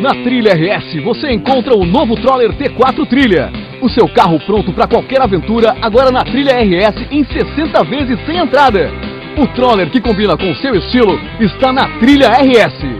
Na Trilha RS você encontra o novo Troller T4 Trilha. O seu carro pronto para qualquer aventura, agora na Trilha RS em 60 vezes sem entrada. O Troller que combina com o seu estilo está na Trilha RS.